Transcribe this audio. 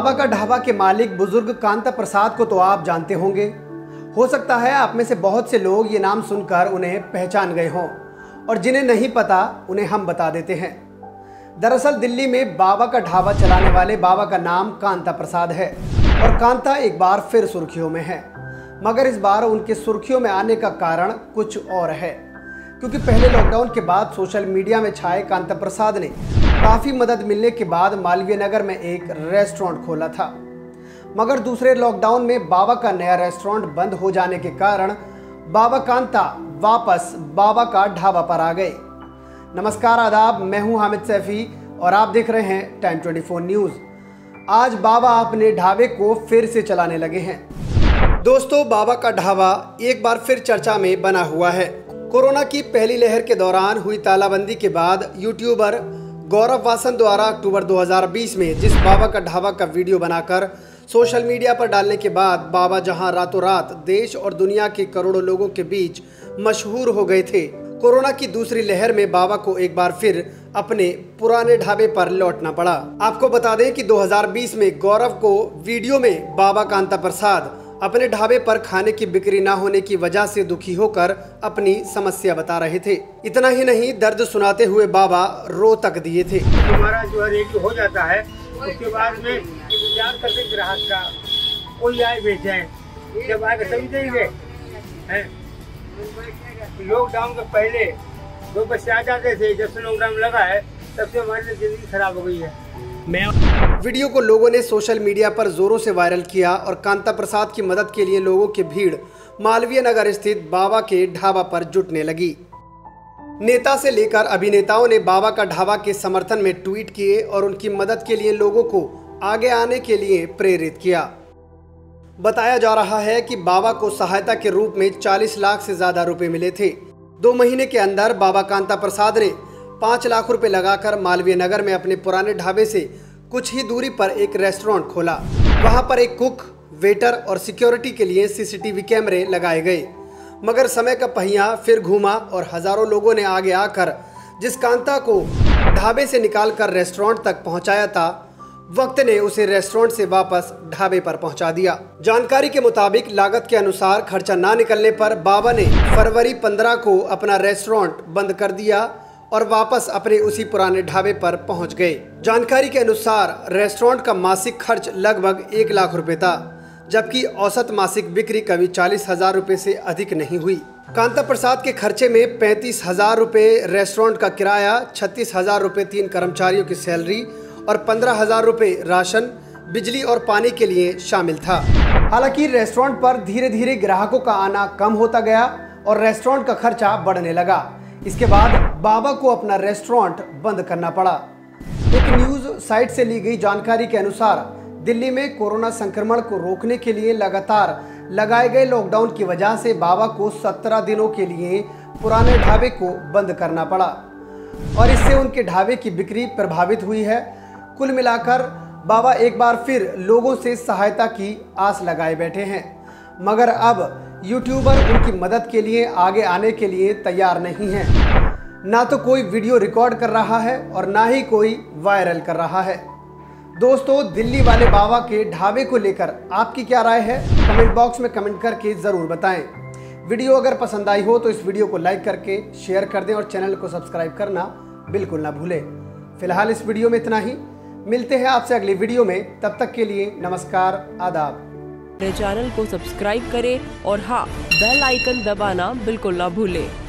का ढाबा के मालिक बुज़ुर्ग कांता प्रसाद को तो आप जानते होंगे। हो सकता है आप में से बहुत से लोग ये नाम सुनकर उन्हें पहचान गए हों और जिन्हें नहीं पता, उन्हें हम बता देते हैं। दरअसल दिल्ली में बाबा का ढाबा चलाने वाले बाबा का नाम कांता प्रसाद है और कांता एक बार फिर सुर्खियों में है। मगर इस बार उनके सुर्खियों में आने का कारण कुछ और है। क्योंकि पहले लॉकडाउन के बाद सोशल मीडिया में छाए कांता प्रसाद ने काफ़ी मदद मिलने के बाद मालवीय नगर में एक रेस्टोरेंट खोला था। मगर दूसरे लॉकडाउन में बाबा का नया रेस्टोरेंट बंद हो जाने के कारण बाबा कांता वापस बाबा का ढाबा पर आ गए। नमस्कार, आदाब, मैं हूँ हामिद सैफी और आप देख रहे हैं टाइम 24 न्यूज़ आज बाबा अपने ढाबे को फिर से चलाने लगे हैं। दोस्तों, बाबा का ढाबा एक बार फिर चर्चा में बना हुआ है। कोरोना की पहली लहर के दौरान हुई तालाबंदी के बाद यूट्यूबर गौरव वासन द्वारा अक्टूबर 2020 में जिस बाबा का ढाबा का वीडियो बनाकर सोशल मीडिया पर डालने के बाद बाबा जहाँ रातों रात देश और दुनिया के करोड़ों लोगों के बीच मशहूर हो गए थे, कोरोना की दूसरी लहर में बाबा को एक बार फिर अपने पुराने ढाबे पर लौटना पड़ा। आपको बता दें कि 2020 में गौरव को वीडियो में बाबा कांता प्रसाद अपने ढाबे पर खाने की बिक्री न होने की वजह से दुखी होकर अपनी समस्या बता रहे थे। इतना ही नहीं, दर्द सुनाते हुए बाबा रो तक दिए थे। हमारा जो है रेट हो जाता है, उसके बाद में इंतज़ार करते ग्राहक का। कोई आए बेचे जब तभी देंगे लॉकडाउन के पहले दो पैसे आ जाते थे। जब से लॉकडाउन लगा है, तब से हमारी ज़िंदगी खराब हो गई है। मैं वीडियो को लोगों ने सोशल मीडिया पर जोरों से वायरल किया और कांता प्रसाद की मदद के लिए लोगों की भीड़ मालवीय नगर स्थित बाबा के ढाबा पर जुटने लगी। नेता से लेकर अभिनेताओं ने बाबा का ढाबा के समर्थन में ट्वीट किए और उनकी मदद के लिए लोगों को आगे आने के लिए प्रेरित किया। बताया जा रहा है कि बाबा को सहायता के रूप में 40 लाख से ज़्यादा रुपए मिले थे। दो महीने के अंदर बाबा कांता प्रसाद ने पाँच लाख रुपए लगाकर मालवीय नगर में अपने पुराने ढाबे से कुछ ही दूरी पर एक रेस्टोरेंट खोला। वहाँ पर एक कुक, वेटर और सिक्योरिटी के लिए सीसीटीवी कैमरे लगाए गए। मगर समय का पहिया फिर घूमा और हज़ारों लोगों ने आगे आकर जिस कांता को ढाबे से निकालकर रेस्टोरेंट तक पहुँचाया था, वक्त ने उसे रेस्टोरेंट से वापस ढाबे पर पहुँचा दिया। जानकारी के मुताबिक लागत के अनुसार खर्चा ना निकलने पर बाबा ने फरवरी 15 को अपना रेस्टोरेंट बंद कर दिया और वापस अपने उसी पुराने ढाबे पर पहुँच गए। जानकारी के अनुसार, रेस्टोरेंट का मासिक खर्च लगभग एक लाख रुपए था, जबकि औसत मासिक बिक्री कभी चालीस हज़ार रूपए से अधिक नहीं हुई। कांता प्रसाद के खर्चे में पैंतीस हज़ार रूपए रेस्टोरेंट का किराया, छत्तीस हज़ार रूपए तीन कर्मचारियों की सैलरी और पंद्रह हज़ार रूपए राशन, बिजली और पानी के लिए शामिल था। हालाँकि रेस्टोरेंट पर धीरे धीरे ग्राहकों का आना कम होता गया और रेस्टोरेंट का खर्चा बढ़ने लगा। इसके बाद बाबा को अपना रेस्टोरेंट बंद करना पड़ा। एक न्यूज़ साइट से ली गई जानकारी के अनुसार, दिल्ली में कोरोना संक्रमण को रोकने के लिए लगातार लगाए गए लॉकडाउन की वजह से बाबा को 17 दिनों के लिए पुराने ढाबे को बंद करना पड़ा और इससे उनके ढाबे की बिक्री प्रभावित हुई है। कुल मिलाकर, बाबा एक बार फिर लोगों से सहायता की आस लगाए बैठे हैं। मगर अब यूट्यूबर उनकी मदद के लिए आगे आने के लिए तैयार नहीं है। ना तो कोई वीडियो रिकॉर्ड कर रहा है और ना ही कोई वायरल कर रहा है। दोस्तों, दिल्ली वाले बाबा के ढाबे को लेकर आपकी क्या राय है? कमेंट बॉक्स में कमेंट करके ज़रूर बताएँ। वीडियो अगर पसंद आई हो तो इस वीडियो को लाइक करके शेयर कर दें और चैनल को सब्सक्राइब करना बिल्कुल ना भूलें। फ़िलहाल इस वीडियो में इतना ही। मिलते हैं आपसे अगली वीडियो में। तब तक के लिए नमस्कार, आदाब। मेरे चैनल को सब्सक्राइब करें और हाँ बेल आइकन दबाना बिल्कुल ना भूलें।